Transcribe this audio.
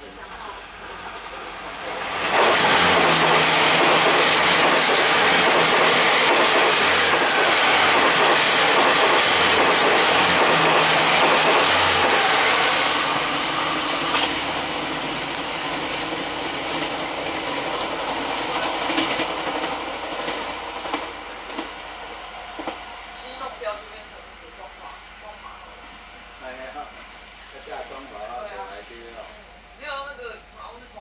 自杀。